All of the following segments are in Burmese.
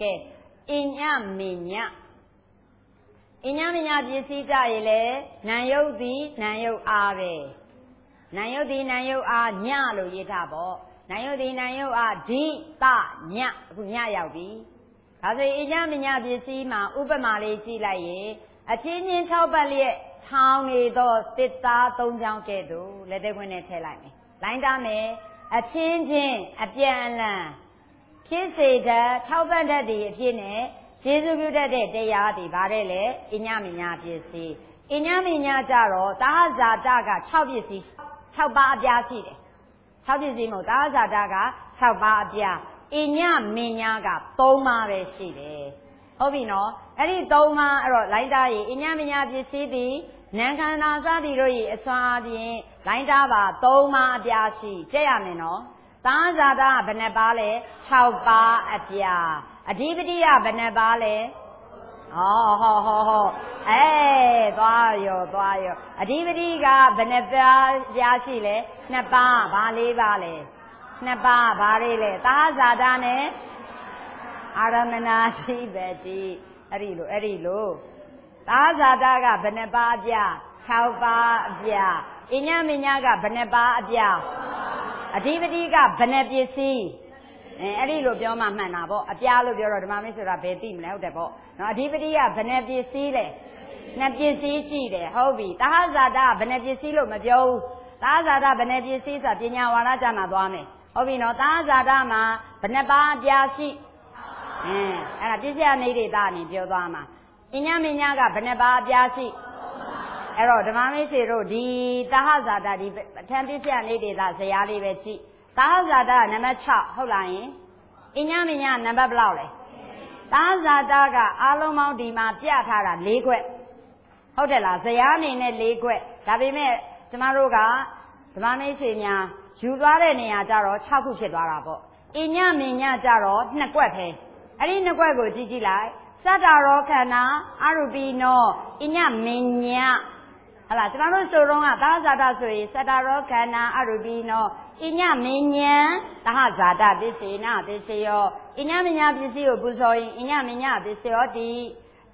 ကဲအညမညအညမညပစ္စည်းကြရေလေနာယုတ်သည်နာယုတ်အားပဲနာယုတ်သည်နာယုတ်အားညလို့ရေးထားပေါ့နာယုတ်သည်နာယုတ်အားဓိတညအခုညရောက်ပြီဒါဆိုရင်အညမညပစ္စည်းမှာဥပမာလေးကြည့်လိုက်ရင်အချင်းချင်း၆ပတ်လျက်ထောင်းနေသောတစ်သား၃ချောင်းကဲ့သို့လက်သေးခွင်းနဲ့ထည့်လိုက်မယ်လိုင်းတာမယ်အချင်းချင်းအပြန်အလှန် ဖြစ်စေတဲ့ထောက်ပံ့တတ်သည့်အဖြစ်နဲ့ကျေးဇူးပြုတတ်တဲ့တရားတွေဗါတဲ့လေအညမညာပစ္စည်းအညမညာကြတော့သာဇာတက6ပစ္စည်း6ပါးအပြားရှိတယ်6ပစ္စည်းမဟုတ်သာဇာတက6ပါးအပြားအညမညာက3ပါးပဲရှိတယ်ဟုတ်ပြီနော်အဲ့ဒီ3ပါးအဲ့တော့လိုက်သားရေအညမညာပစ္စည်းသည်နံခန္ဓာစသည်တို့၏အစွမ်းအပြင်လိုင်းတားပါ၃ပါးအပြားရှိကြည့်ရမယ်နော် သာဇာတာဘယ်နှပါလဲ6ပါးအပြားအဓိပတိယဘယ်နှပါလဲဟောဟောဟောဟောအဲသွားရောသွားရောအဓိပတိကဘယ်နှပါးပြားရှိလဲနှစ်ပါးဘာလေးပါလဲနှစ်ပါးဘာလေးလဲသာဇာတာနဲ့အာရမနာဓိပတိအဲ့ဒီလိုအဲ့ဒီလိုသာဇာတာကဘယ်နှပါးအပြ6ပါးအပြအညမညကဘယ်နှပါးအပြ အဓိပတိကဘယ်နှပစ္စည်းအဲအဲ့ဒီလိုပြောမှမှန်တာပေါ့အပြလို့ပြောတော့ဓမ္မမင်းဆိုတာဘယ်သိမလဲဟုတ်တယ်ပေါ့နော်အဓိပတိကဘယ်နှပစ္စည်းလဲနှစ်ပစ္စည်းရှိတယ်ဟုတ်ပြီသာဇာတာဘယ်နှပစ္စည်းလို့မပြောဘူးသာဇာတာဘယ်နှပစ္စည်းဆိုတာပညာဝါဒကျမ်းမှာသွားမယ်ဟုတ်ပြီနော်သာဇာတာမှာဘယ်နှပါးအပြရှိအဲအဲ့ဒါပစ္စယနေတဲ့တာအနေပြောသွားမှာအညမညကဘယ်နှပါးအပြားရှိ အဲ့တော့ဓမ္မမိတ်ဆွေတို့ဒီတာဟဇာတာဒီအထံပစ္စယနေတဲ့တာဇရာလေးပဲကြည့်တာဟဇာတာနံပါတ်6ဟုတ်လားယင်အညမညနံပါတ်ဘယ်လောက်လဲတာဟဇာတာကအားလုံးပေါင်းဒီမှာပြထားတာ၄ခွက်ဟုတ်တယ်လားဇရာအနေနဲ့၄ခွက်ဒါပေမဲ့ကျမတို့ကဓမ္မမိတ်ဆွေများယူသွားတဲ့နေရာကျတော့6ခုဖြစ်သွားတာပေါ့အညမညကျတော့2ခွက်ပဲအဲ့ဒီ2ခွက်ကိုကြည့်ကြည့်လိုက်သတ္တရောခန္ဓာအရူပိနောအညမည ဟလာကျမတို့ဆိုတော့ကသာဇာတဆိုရင်စတရောခန္ဓာအရူပိနောအညမဉ္ဉံသဟဇာတပစ္စေနပစ္စယောအညမဉ္ဉပစ္စည်းကိုပူဇော်ရင်အညမဉ္ဉပစ္စယောတိ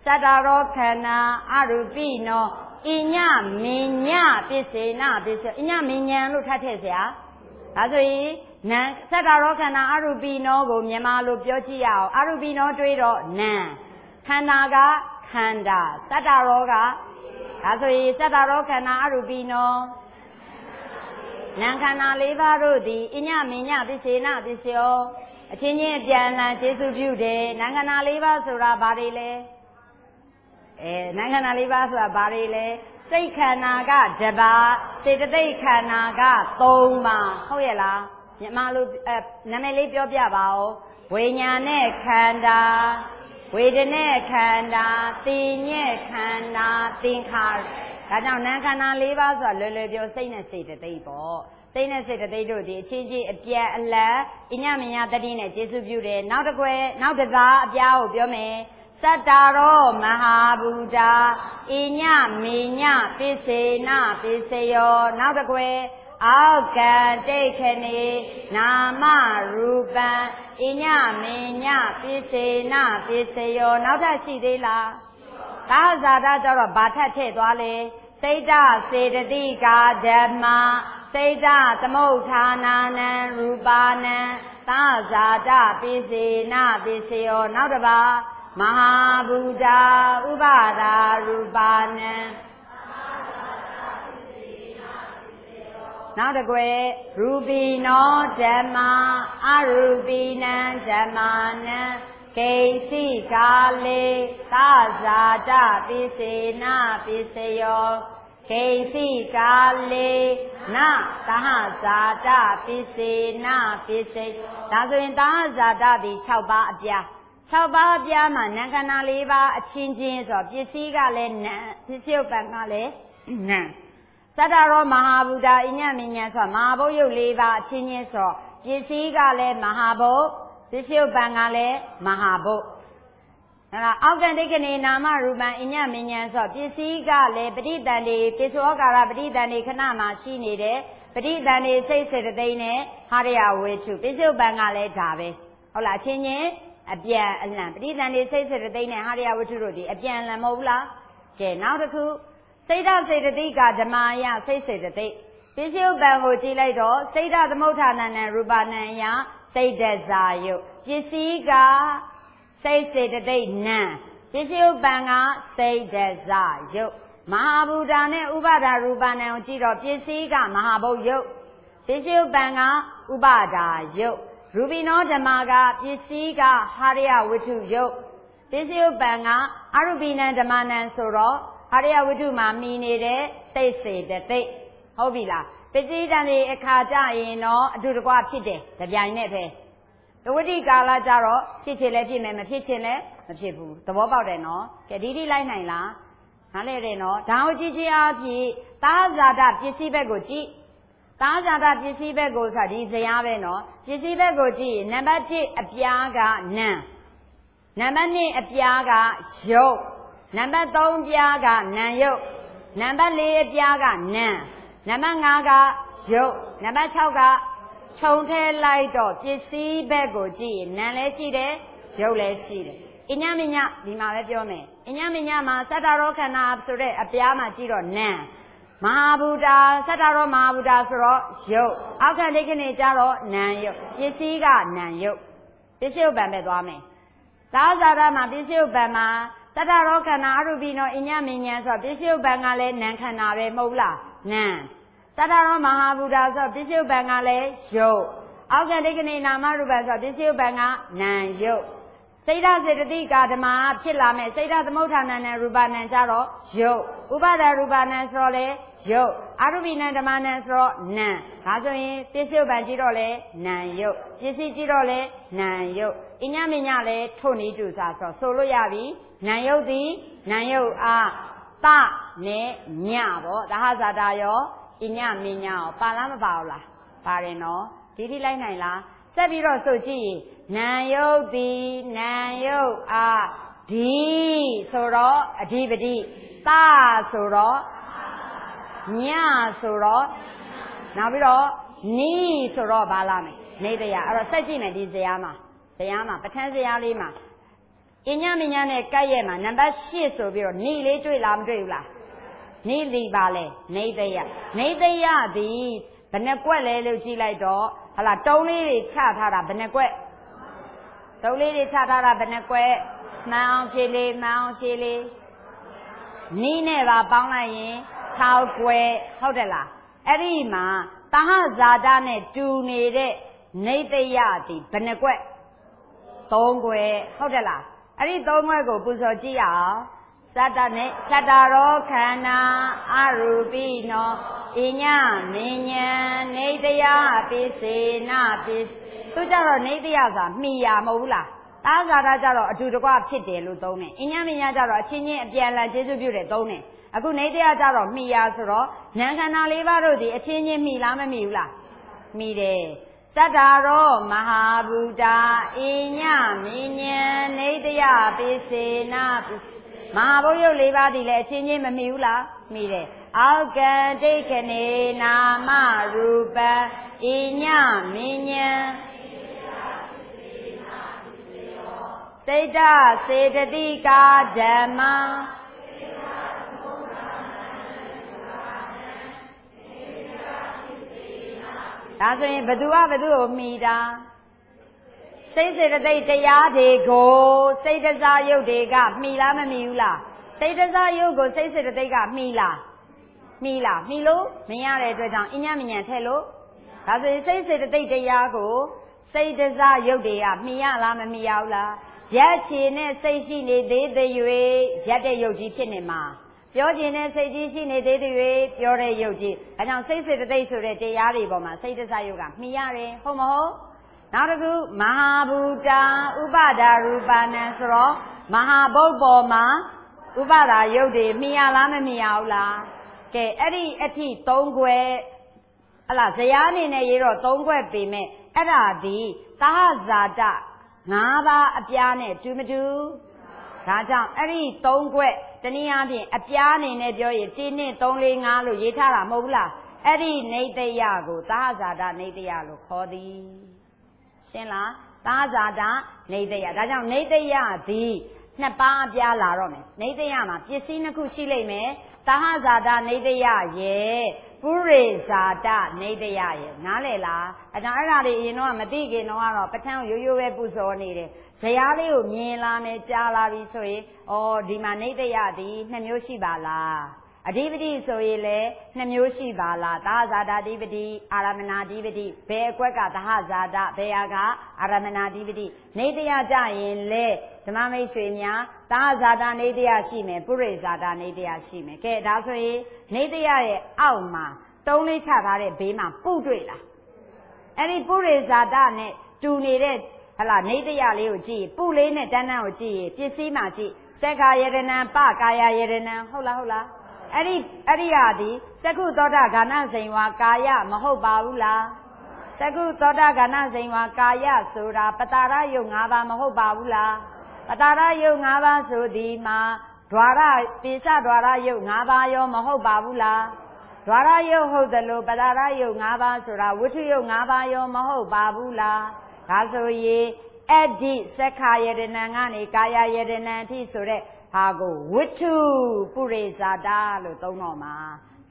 စတရောခန္ဓာအရူပိနောအညမဉ္ဉပစ္စေနပစ္စယောအညမဉ္ဉလို့ထပ်ထည့်စရာဒါဆိုရင်နံစတရောခန္ဓာအရူပိနောကိုမြန်မာလိုပြောကြည့်ရအောင်အရူပိနောတွေးတော့နံခန္ဓာကခန္ဓာစတရောက ဒါဆိုရင်တတ္တရောခန္ဓာအရူပိနောနံခန္ဓာ၄ပါးတို့သည်အညမညပစ္စေနပစ္စယောအချင်းချင်းအပြန်လန်ကျေစုပြုတယ်နံခန္ဓာ၄ပါးဆိုတာဘာတွေလဲအဲနံခန္ဓာ၄ပါးဆိုတာဘာတွေလဲစိတ်ခန္ဓာကတပါးစေတသိက်ခန္ဓာက၃ပါးဟုတ်ရဲ့လားမြန်မာလိုအဲနာမည်လေးပြောပြပါဦးဝိညာဉ်နဲ့ခန္ဓာ ဝေဒနဲ့ခန္ဓာသိညက်ခန္ဓာသင်္ခါရဒါကြောင့်နာခန္ဓာ၄ပါးဆိုတာလွယ်လွယ်ပြောစိတ်နဲ့စိတ်တသိက်ပေါ့စိတ်နဲ့စိတ်တသိက်တို့ဒီအချင်းချင်းအပြတ်အလတ်အညမညာတတိနဲ့ကျေစုပြုတယ်နောက်တစ်ခွဲနောက်တကားအပြားကိုပြောမယ်စတ္တာရောမဟာဘူတာအညမေညပစ္စေနပစ္စယောနောက်တစ်ခွဲ အောက်ကတိတ်ခဏေနာမရူပံအညမညပစ္စေနပစ္စယောနောက်ထပ်ရှိသေးလားသာဇာတာကျတော့ဘာထပ်ထည့်သွားလဲစိတ်တစေတသိကာဓမ္မစိတ်တသမုဋ္ဌာနာနံရူပါနံသာဇာတပိစေနပိစယောနောက်တစ်ပါးမဟာဘူတာဥပါဒါရူပါနံ နောက်တစ်ခွဲရူပိနောဓမ္မာအရူပိနံဓမ္မာနံကိသိကာလေသဇာတပိစေနပိစယောကိသိကာလေနသဟဇာတပိစေနပိစေဒါဆိုရင်သဟဇာတဒီ6ပါးအပြား6ပါးအပြားမှာနံခန္ဓာ၄ပါးအချင်းချင်းဆိုပစ္စည်းကလည်းနံပစ္စယုတ်ပံကလည်းနံ သတ္တရောမဟာဗုဒ္ဓအညမညံဆိုမဟာဘုတ်ယုတ်၄ပါးအချင်းချင်းဆိုပစ္စည်းကလည်းမဟာဘုတ်ပစ္စယုတ်ပံကလည်းမဟာဘုတ်အဲဒါအောက်ကဒိဋ္ဌနေနာမရူပံအညမညံဆိုပစ္စည်းကလည်းပဋိတန်တွေပစ္စောကာရပဋိတန်တွေခဏမှရှိနေတယ်ပဋိတန်တွေစိတ်စေတသိက်နဲ့ဟာရယဝေထုပစ္စယုတ်ပံကလည်းဒါပဲဟုတ်လားအချင်းချင်းအပြန်အလှန်ပဋိသန္ဓေစိတ်စေတသိက်နဲ့ဟာရယဝတ္ထုတို့ဒီအပြန်အလှန်မဟုတ်ဘူးလားကဲနောက်တစ်ခု စိတ်ဓာတ်စေတသိက်ကဓမ္မယစိတ်စေတသိက်ပစ္စယုပံကိုကြည့်လိုက်တော့စိတ်ဓာတ်သမုဋ္ဌာဏနဲ့ရူပနံယစိတ်တဇာယုပစ္စည်းကစိတ်စေတသိက်နံပစ္စယုပံကစိတ်တဇာယုမဟာဘူတာနဲ့ဥပါဒရူပနံကိုကြည့်တော့ပစ္စည်းကမဟာဘုတ်ယုပစ္စယုပံကဥပါဒါယုရူပိနောဓမ္မကပစ္စည်းကဟာရယဝတ္ထုယုပစ္စယုပံကအရုပိနံဓမ္မနံဆိုတော့ ဟာရယဝတ္ထုမှာမိနေတဲ့စိတ်စေတသိက်ဟုတ်ပြီလားပစ္စည်းတန်တွေအခါကြရင်တော့အတူတကွဖြစ်တယ်ကြပြိုင်နဲ့ပဲတဝတိကာလကြတော့ဖြစ်ချင်လဲဖြစ်မယ်မဖြစ်ချင်လဲမဖြစ်ဘူးသဘောပေါက်တယ်နော်ကဲဒီဒီလိုက်နိုင်လားနားလဲတယ်နော်ဒါကိုကြည့်ချင်းအားဖြင့်သာဇာတပစ္စည်းဘက်ကိုကြည့်သာဇာတပစ္စည်းဘက်ကိုဆိုဒီဇရာပဲနော်ပစ္စည်းဘက်ကိုကြည့်နံပါတ်1အပြားကနံနံပါတ်2အပြားကယုတ် နံပါတ်3ပြားကနံယုတ်နံပါတ်4အပြားကနံနံပါတ်5ကယုတ်နံပါတ်6ကခြုံထဲလိုက်တော့ပစ္စည်းဘက်ကိုကြည့်ရင်နံလည်းရှိတယ်ယုတ်လည်းရှိတယ်အညမညဒီမှာပဲပြောမယ်အညမညမှာသတ္တရောခန္ဓာဆိုတဲ့အပြားမှာကြည့်တော့နံမဟာဗုဒ္ဓသတ္တရောမဟာဗုဒ္ဓဆိုတော့ယုတ်အောက်ခံဒိဋ္ဌိနေကြတော့နံယုတ်ပစ္စည်းကနံယုတ်ပစ္စည်းဥပ္ပံပဲသွားမယ်သာဇာတမှာပစ္စည်းဥပ္ပံမှာ တတရောခန္ဓာအရူပိနောအညမဉ္ဇဉ်ဆိုပစ္စည်းဥပ္ပံကလည်းနံခန္ဓာပဲမဟုတ်လားနံတတရောမဟာဗုဒ္ဓဆိုပစ္စည်းဥပ္ပံကလည်းယုတ်အောက်ကဒိဋ္ဌိနေနာမရူပံဆိုပစ္စည်းဥပ္ပံကနံယုတ် စိတ်ဓာစေတသိက်ကာဓမ္မဖြစ်လာမဲ့စိတ်ဓာသမုဋ္ဌာဏနဲ့ရူပနံကြတော့ယုတ်ဥပါဒရူပနံဆိုတော့လေယုတ်အာရုပိနံဓမ္မနံဆိုတော့နံဒါဆိုရင်ပစ္စည်းဥပ္ပံကြည့်တော့လေနံယုတ်ပစ္စည်းကြည့်တော့လေနံယုတ်အညမညလည်းထုံနေတူစားဆိုဆိုလို့ရပြီနံယုတ်သည်နံယုတ်အားတနဲ့ညပေါ့ဒါဟာဇာတာရောအညမညရောပါလားမပါဘူးလားပါတယ်နော်ဒီထိလိုက်နိုင်လား ဆက်ပြီးတော့ဆိုကြည့်နံယုတ်သည်နံယုတ်အားဒီဆိုတော့အဓိပတိသဆိုတော့ညဆိုတော့နောက်ပြီးတော့နီးဆိုတော့ဘာလာမယ်နေတရားအဲ့တော့စက်ကြည့်မယ်ဒီဇရာမှာဇရာမှာပဋ္ဌာန်းဇရာလေးမှာအညမညနဲ့ကတ်ရဲ့မှာနံပါတ်8ဆိုပြီးတော့နီးလေးတွေ့လားမတွေ့ဘူးလားနီးလီပါလေနေတရားနေတရားသည် ဘယ်နှကွက်လဲလို့ကြည့်လိုက်တော့ဟလာတုံးလေးတွေချထားတာဘယ်နှကွက်တုံးလေးတွေချထားတာဘယ်နှကွက်မှန်အောင်ဖြေလေးမှန်အောင်ဖြေလေးနီးနဲ့ပါပေါင်းလိုက်ရင်6ကွယ်ဟုတ်တယ်လားအဲ့ဒီမှာတဟဇာတနဲ့တူနေတဲ့နေတယတိဘယ်နှကွက်3ကွယ်ဟုတ်တယ်လားအဲ့ဒီ3ကွက်ကိုပူဇော်ကြည့်ရအောင် သတ္တနဲ့သတ္တရောခန္ဓာအရူပိနောအညမဉ္ဉံနေတယပိစေနပိသူကြတော့နေတယဆိုတာမှီရမဟုတ်ဘူးလားတာဇာတာကြတော့အတူတကွဖြစ်တယ်လို့သုံးတယ်အညမဉ္ဉကြတော့အချင်းချင်းအပြန်အလှန်ကျေးဇူးပြုတယ်သုံးတယ်အခုနေတရားကြတော့မိယာဆိုတော့ဉာဏ်ခန္ဓာလေးပါးတို့ဒီအချင်းချင်းမိလားမမိဘူးလားမိတယ်တတ္တာရောမဟာဘူတာအညမိညံနေတရားပိစေနာ မဟာဘုရုပ်လေးပါးဒီလည်းအချင်းချင်းမမိဘူးလားမိတယ်အောက်ကံဒိဋ္ဌနေနာမရူပံအညမိညံစိတ်တစေတတိကာဓမ္မဒါဆိုရင်ဘသူကဘသူကိုမိတာ စိတ်စေတသိက်တရားတွေကိုစိတ်တစားယုတ်တွေကမိလားမမိဘူးလားစိတ်တစားယုတ်ကိုစိတ်စေတသိက်ကမိလားမိလားမိလို့မရတဲ့အတွက်ကြောင့်အညမညံထဲလို့ဒါဆိုရင်စိတ်စေတသိက်တရားကိုစိတ်တစားယုတ်တွေကမိရလားမမိရဘူးလားရက်ချီနဲ့စိတ်ရှိနေသေးသေး၍ရက်တဲ့ယုတ်ကြီးဖြစ်နေမှာပြောခြင်းနဲ့စိတ်ကြီးရှိနေသေးသေး၍ပြောတဲ့ယုတ်ကြီးအဲကြောင့်စိတ်စေတသိက်ဆိုတဲ့တရားတွေပေါ်မှာစိတ်တစားယုတ်ကမှီရတယ်ဟုတ်မဟုတ် နောက်တစ်ခုမဟာဘူတာဥပဒါရူပနံဆိုတော့မဟာဘုတ်ပေါ်မှာဥပဒါယုတ်တွေမှီရလားမမှီရဘူးလားကဲအဲ့ဒီအထိ၃ခွဲဟလာဇရာအနေနဲ့ရေးတော့၃ခွဲပေမဲ့အဲ့ဒါဒီသဟဇာတ၅ပါးအပြားနဲ့တူမတူဒါကြောင့်အဲ့ဒီ၃ခွက်တနည်းအားဖြင့်အပြားအနေနဲ့ပြောရင်1နဲ့3 4 5လို့ရေးထားတာမဟုတ်ဘူးလားအဲ့ဒီနေတယကိုသာဇာတာနေတယလို့ခေါ်သည် ရှင်းလားသာဇာတာနေတယဒါကြောင့်နေတယသည်နှစ်ပါးပြားလာတော့မယ်နေတယမှာပစ္စည်းနှစ်ခုရှိလိမ့်မယ်သာဟဇာတာနေတယရဲ့ပုရိဇာတနေတယရဲ့နားလေလားအကြောင်းအဲ့ဒါတွေအရင်တော့မသိခင်တော့ကတော့ပဋ္ဌာန်းရိုးရိုးပဲပူဇော်နေတယ်ဇရာလေးကိုမြင်လာမယ်ကြားလာပြီဆိုရင်ဩဒီမှာနေတယသည်နှစ်မျိုးရှိပါလား အဓိပတိဆိုရင်လည်းနှစ်မျိုးရှိပါလားသာဇာတာဓိပတိအာရမဏဓိပတိဘယ်အကွက်ကသဟဇာတာဘယ်ဟာကအာရမဏဓိပတိနေတယကြရင်လေဓမ္မမိတ်ဆွေများသာဇာတာနေတယရှိမယ်ပုရိဇာတာနေတယရှိမယ်ကဲဒါဆိုရင်နေတယရဲ့အောက်မှာတုံးလေးချထားတဲ့ဘေးမှာပုတွေ့လားအဲ့ဒီပုရိဇာတာနဲ့တူနေတဲ့ဟလာနေတယလေးကိုကြည့်ပုလေးနဲ့တန်းတန်းကိုကြည့်ပစ္စည်းမှာကြည့်သက္ကာယတနံပကာယယတနံဟုတ်လားဟုတ်လား အဲ့ဒီအဲ့ဒီဟာဒီသက္ကုသောတာဂာနစိန်ဝါကာယမဟုတ်ပါဘူးလားသက္ကုသောတာဂာနစိန်ဝါကာယဆိုတာပတာရယုတ်၅ပါးမဟုတ်ပါဘူးလားပတာရယုတ်၅ပါးဆိုဒီမှာဒွါရပိစဒွါရယုတ်၅ပါးရောမဟုတ်ပါဘူးလားဒွါရယုတ်ဟုတ်တယ်လို့ပတာရယုတ်၅ပါးဆိုတာဝိထုယုတ်၅ပါးရောမဟုတ်ပါဘူးလားဒါဆိုရင်အဲ့ဒီသက္ခာယတနံကနေကာယယတနံအထိဆိုတဲ့ ဟာကိုဝိထုပုရိဇာတာလို့သုံးတော့မှာ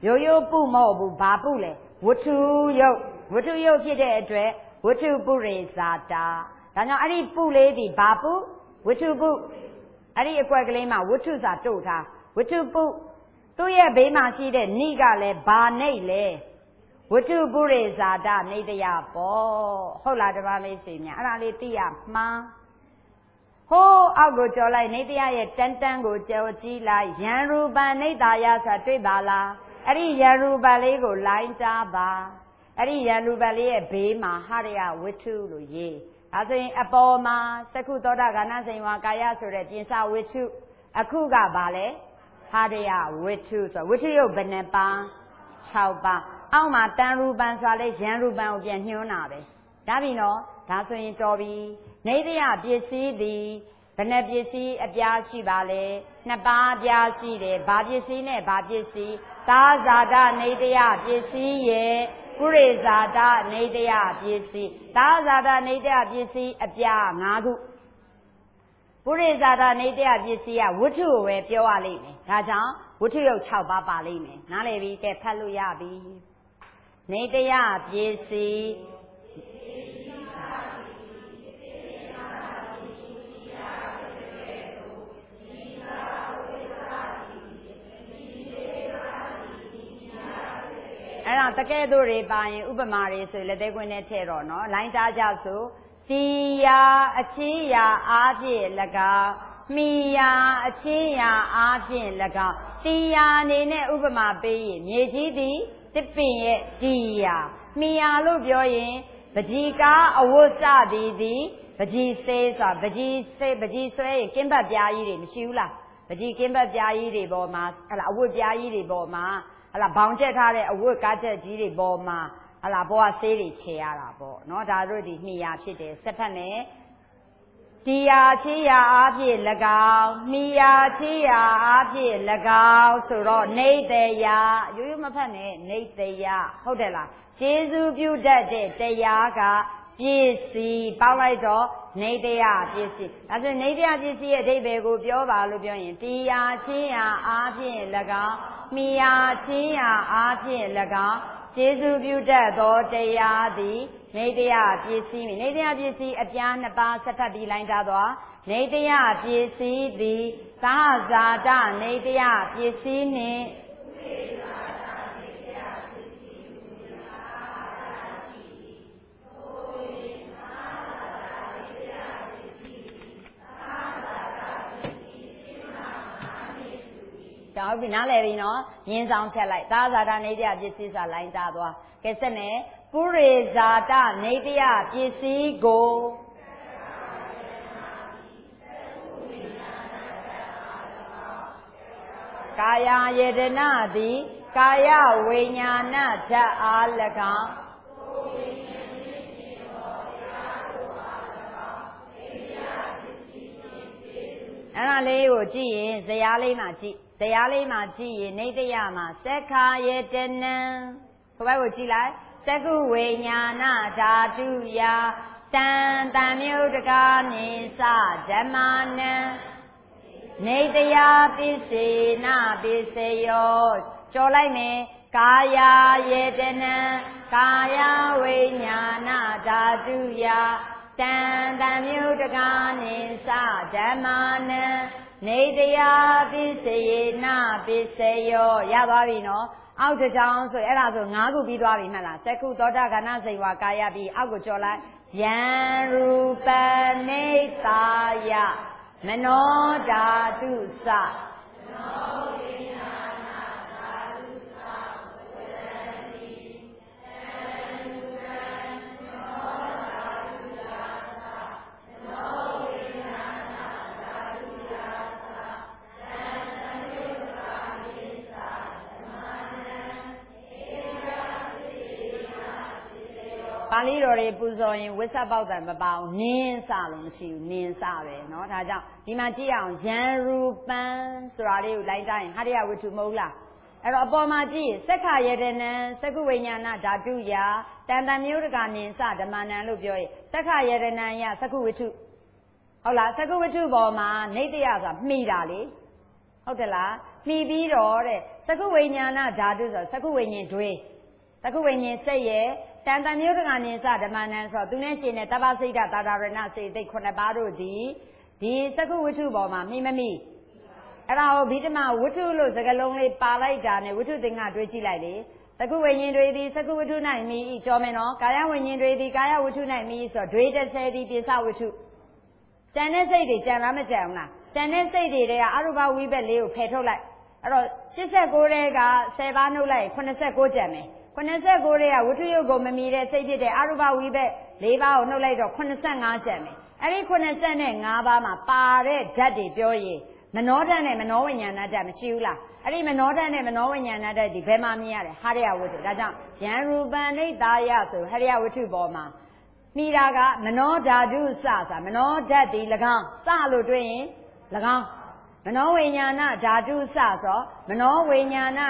ရိုးရိုးပုမဟုတ်ဘူးဘာပုလဲဝိထုယုတ်ဝိထုယုတ်ဖြစ်တဲ့အတွက်ဝိထုပုရိဇာတာဒါကြောင့်အဲ့ဒီပုလေးဒီဘာပုဝိထုပုအဲ့ဒီအကွက်ကလေးမှာဝိထုစာတို့ထားဝိထုပုသူ့ရဲ့ဘေးမှာရှိတဲ့ဏိကလည်းဘာနေလဲဝတ္ထုပုရိဇာတနေတယပေါ့ဟုတ်လားတပါးလေးရှင်များအဲ့ဒါလေးသိရမှား ဟိုးအောက်ကိုကြော်လိုက်နေတရားရဲ့တန်တန်ကိုကြော်ကြည့်လိုက်ယံရူပံနေသာယဆိုတွေ့ပါလားအဲ့ဒီယံရူပံလေးကိုလိုင်းတာပါအဲ့ဒီယံရူပံလေးရဲ့ဘေးမှာဟရယဝတ္ထုလို့ရေးဒါဆိုရင်အပေါ်မှာသက္ခုသောတာဂာနစိန်ဝါကာယဆိုတဲ့ပြင်စဝတ္ထုအခုကဘာလဲဟရယဝတ္ထုဆိုဝတ္ထုရုပ်ဘယ်နှပါ6ပါအောက်မှာတန်ရူပံဆိုလဲယံရူပံကိုပြန်ညှိုးနာပဲဒါပြီနော် ဒါဆိုရင်တော်ပြီနေတရပစ္စည်းသည်ဘယ်နှပစ္စည်းအပြားရှိပါလဲနှစ်ပါးအပြားရှိတယ်ဘာပစ္စည်းနဲ့ဘာပစ္စည်းသာဇာတနေတရပစ္စည်းရဲ့ပုရိဇာတနေတရပစ္စည်းသာဇာတနေတရပစ္စည်းအပြား၅ခုပုရိဇာတနေတရပစ္စည်းကဝတ္ထုကိုပဲပြောရလိမ့်မယ်ဒါကြောင့်ဝတ္ထုရုပ်6ပါးပါလိမ့်မယ်နားလည်ပြီကဲဖတ်လို့ရပြီနေတရပစ္စည်း အဲ့ဒါတကယ်တို့တွေပါရင်ဥပမာတွေဆိုလက်သေးခွင်းနဲ့ထည့်တော့နော်လိုင်းသားကြဆိုတီယာအချင်းယာအားဖြင့်၎င်းမိယာအချင်းယာအားဖြင့်၎င်းတီယာအနေနဲ့ဥပမာပေးရင်မြေကြီးသည်တစ်ပင်ရဲ့တီယာမိယာလို့ပြောရင်ပကြီးကားအဝတ်စသည်သည်ပကြီးစေးဆိုတာပကြီးစေးပကြီးဆွဲရင်ကင်းဘတ်ပြားကြီးတွေမရှိဘူးလားပကြီးကင်းဘတ်ပြားကြီးတွေပေါ်မှာဟလာအဝတ်ပြားကြီးတွေပေါ်မှာ ဟလာဘောင်ကျက်ထားတဲ့အဝတ်ကားချက်ကြီးတွေပေါ်မှာဟလာဘောကဆေးတွေခြေရတာပေါ့နော်ဒါတို့ဒီမိယာဖြစ်တယ်စက်ဖက်နဲ့တီယာချီယာအားဖြင့်၎င်းမိယာချီယာအားဖြင့်၎င်းဆိုတော့နေတရာရိုးရိုးမဖတ်နဲ့နေတရာဟုတ်တယ်လားကျေစုပြုတတ်တဲ့တရားကပစ္စည်းပေါက်လိုက်တော့ နေတရားပစ္စည်းဒါဆိုနေတရားပစ္စည်းရဲ့အဓိပ္ပာယ်ကိုပြောပါလို့ပြောရင်တီယာချီယာအားဖြင့်၎င်းမိယာချီယာအားဖြင့်၎င်းကျေစုပြုတတ်သောတရားသည်နေတရားပစ္စည်းနေတရားပစ္စည်းအပြားနှစ်ပါးဆက်ဖတ်ပြီးလိုင်းထားသောနေတရားပစ္စည်းသည်သာဇာတနေတရားပစ္စည်းနှင့် ဒါဟုတ်ပြီနားလည်ပြီနော်ရင်းဆောင်ချက်လိုက်သာဇာတနေတရားပစ္စည်းဆိုတာလိုင်းသားသွားကဲဆက်မယ်ပုရိဇာတနေတရားပစ္စည်းကိုကာယယေတနာသည်ကာယဝိညာဏဓာတ်အား၎င်းအဲ့ဒါလေးကိုကြည့်ရင်ဇရာလေးမှာကြည့် ဇရာလေးမှာကြည့်ရင်နေတရမှာသက္ခာယေတနံခဘက်ကိုကြည့်လိုက်သကုဝိညာဏဓာတုယာတန်တန်မြုပ်တကားနိစဓမ္မာနံနေတရားပစ္စေနပစ္စယောကြော်လိုက်မယ်ကာယယေတနံကာယဝိညာဏဓာတုယတန်တံမြုတကာနိသဓမ္မာနံ နေတရားပစ္စယေနပစ္စယောရသွားပြီနော်အောက်တစ်ချောင်းဆိုအဲ့ဒါဆို၅ခုပြီးသွားပြီမှတ်လားသက္ခုသောတာခဏစိဝါကာယပြီးအောက်ကိုကြော်လိုက်ယံရူပနေသာယမနောဓာတုစမနောဝိညာ ပါဠိတော်တွေပူဇော်ရင်ဝိသပေါက်တံမပေါအောင်နင်းစလို့မရှိဘူးနင်းစပဲเนาะဒါကြောင့်ဒီမှာကြည့်အောင်ယံရူပံဆိုတာလေးကိုလိုက်တိုင်းဟာရယဝတ္ထုမဟုတ်လားအဲ့တော့အပေါ်မှာကြည့်စက္ခယတနံသက္ကုဝိညာဏဓာတုယတန်တမျိုးတကနင်းစဓမ္မနံလို့ပြောရင်စက္ခယတနံယသက္ကုဝတ္ထုဟုတ်လားသက္ကုဝတ္ထုပေါ်မှာနေတယဆိုတာမှီတာလေဟုတ်တယ်လားမှီပြီးတော့တဲ့သက္ကုဝိညာဏဓာတုဆိုသက္ကုဝိညာဉ်တွေသက္ကုဝိညာဉ်စိတ်ရဲ့ တန်တန်မျိုးတကနိစ္စဓမ္မနံဆိုသူနဲ့ရှင်တဲ့တပ္ပစိတ်တာတာရဏစေတိတ်ခုနှစ်ပါးတို့သည်ဒီသက္ကုဝိထုပေါ်မှာမိမမိအဲ့ဒါကိုဗိဓမာဝိထုလို့စကလုံးလေးပါလိုက်တာနဲ့ဝိထုသင်္ကတွေးကြည့်လိုက်လေသကုဝိညာဉ်တွေသည်သကုဝိထု၌မိဤကြောမယ်နော်ကာယဝိညာဉ်တွေသည်ကာယဝိထု၌မိဆိုဒွေ30သည်ပိစဝိထုကြံတဲ့စိတ်တွေကြံလားမကြံဘူးလားကြံတဲ့စိတ်တွေတဲ့အရုပဝိဘက်လေးကိုဖယ်ထုတ်လိုက်အဲ့တော့89တဲက10ပါးနှုတ်လိုက်89ကြံမယ် 89ရဲကဝတ္ထုယုတ်ကိုမမီတဲ့စိတ်ဖြစ်တဲ့အရုပဝိဘက်၄ပါးကိုနှုတ်လိုက်တော့85ကျန်မယ်အဲ့ဒီ85ပါးမှာပါတဲ့ဓာတ်တွေပြောရင်မနောဓာတ်နဲ့မနောဝိညာဏဓာတ်မရှိဘူးလားအဲ့ဒီမနောဓာတ်နဲ့မနောဝိညာဏဓာတ်ဒီဘယ်မှာမြင်ရလဲဟာရယဝတ္ထုဒါကြောင့်ယံရူပန်နိတာယဆိုဟာရယဝတ္ထုပေါ်မှာမိတာကမနောဓာတုစစာမနောဓာတ်ဒီ၎င်းစလို့တွင်ရင်၎င်းမနောဝိညာဏဓာတုစဆိုမနောဝိညာဏ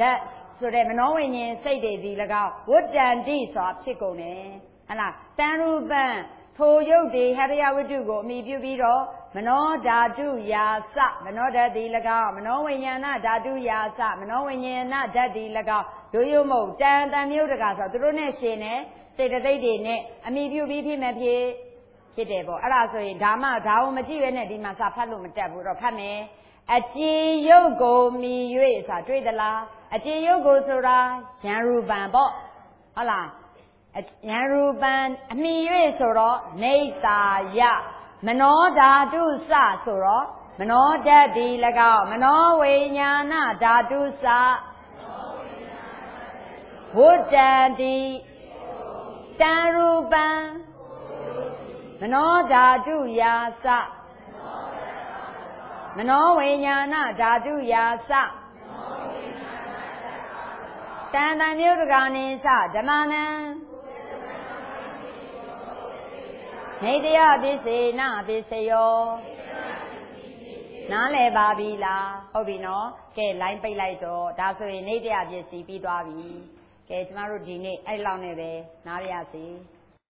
ဓာတ် ဆိုတဲ့မနောဝိညာဉ်စိတ်တွေဒီ၎င်းဝတ္တန်တိဆိုတာဖြစ်ကုန်တယ်ဟလားတန်ရူပံထိုရုပ်တွေဟရိယဝတ္ထုကိုအမိပြုပြီးတော့မနောဓာတုယာစမနောဓာတ်ဒီ၎င်းမနောဝိညာဏဓာတုယာစမနောဝိညာဏဓာတ်ဒီ၎င်းဒုယုမုတ်တန်တန်မြုပ်တကဆိုသူတို့နဲ့ရှင်နေစေတသိက်တွေနဲ့အမိပြုပြီးဖြစ်မဲ့ဖြစ်ဖြစ်တယ်ပေါ့အဲ့ဒါဆိုရင်ဒါမှဒါဝမကြည့်ပဲနဲ့ဒီမှာစာဖတ်လို့မတက်ဘူးတော့ဖတ်မယ် အကြည်ရုပ်ကိုမြည်၍စာတွေ့သလားအကျဉ်ရုပ်ကိုဆိုတာယံရူပံပေါ့ဟုတ်လားယံရူပံအမိ၍ဆိုတော့နေသာယမနောဓာတုစဆိုတော့မနောဓာတ်ဒီ၎င်းမနောဝိညာဏဓာတုစဝုတ္တံတိတံရူပံမနောဓာတုယာစ မနောဝိညာဏဓာတုယာစတန်တန်မြို့တကာနိသဓမ္မနံနေတရားပစ္စေနပစ္စယောနားလည်ပါပြီလားဟုတ်ပြီနော်ကဲ line ပိတ်လိုက်တော့ဒါဆိုရင်နေတရားပစ္စည်းပြီးသွားပြီကဲကျမတို့ဒီနေ့အဲ့လောက်နဲ့ပဲနားရရစီ